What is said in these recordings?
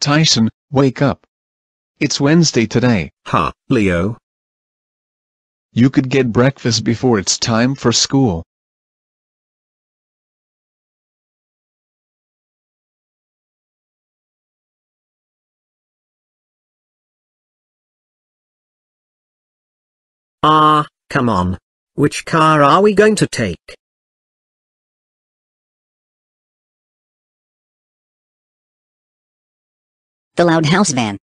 Tyson, wake up. It's Wednesday today. Ha, Leo. You could get breakfast before it's time for school. Ah, come on. Which car are we going to take? The loud house van.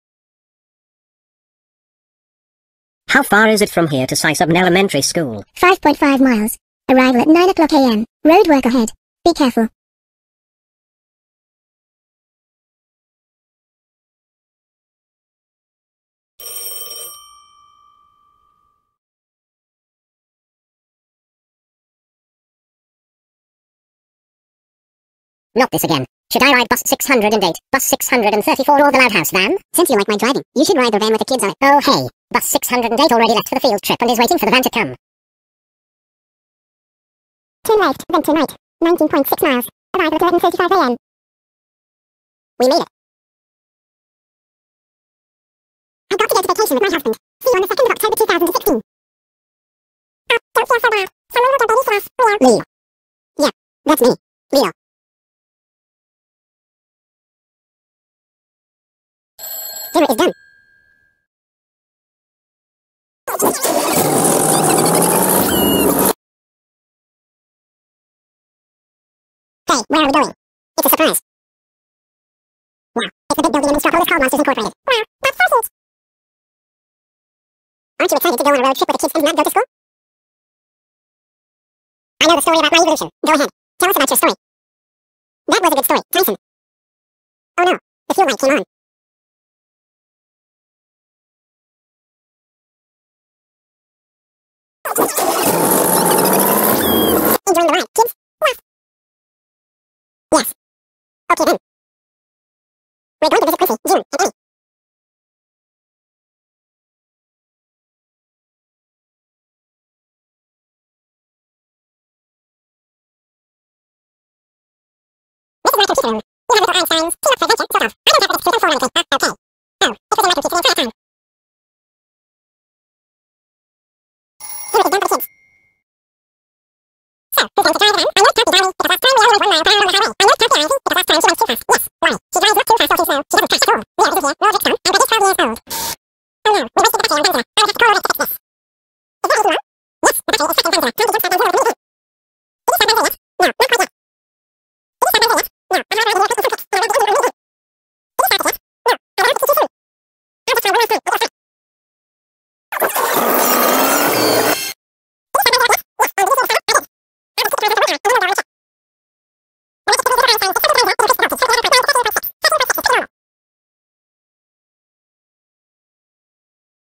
How far is it from here to Sisubn Elementary School? 5.5 miles. Arrival at 9 o'clock a.m. Road work ahead. Be careful. Not this again. Should I ride bus 608, bus 634 or the Loud House van? Since you like my driving, you should ride the van with the kids on it. Oh hey, bus 608 already left for the field trip and is waiting for the van to come. Turn left, then turn right. 19.6 miles. Arrival at 11.35 a.m. We made it. I got to go to vacation with my husband. See you on the 2nd of October 2016. Oh, uh, don't feel so bad. Someone with a baby slash Leo. Leo. Yeah, that's me. Dinner is done. Hey, where are we going? It's a surprise. Wow, it's the big building in Metropolis called Monsters Incorporated. Wow, that's sausage. Aren't you excited to go on a road trip with the kids and not go to school? I know the story about my evolution. Go ahead. Tell us about your story. That was a good story. Tyson. Oh no, the fuel light came on. Enjoying the ride, kids? Yes. Yes. Okay then. We're going to visit Quincy, June, and Annie. This is my computer room. You have little Einsteins, peanut presentation, sort of. I don't have an extra for anything. Uh, okay. Oh, it was my computer the entire time. Dinner is done for the kids. So, who's isn't here, nor Rick's 12 years old. Oh no, we wasted the battery on Panther. I'll have to call over to fix this. Is that you want? Yes, the battery is stuck in Panther. Can't be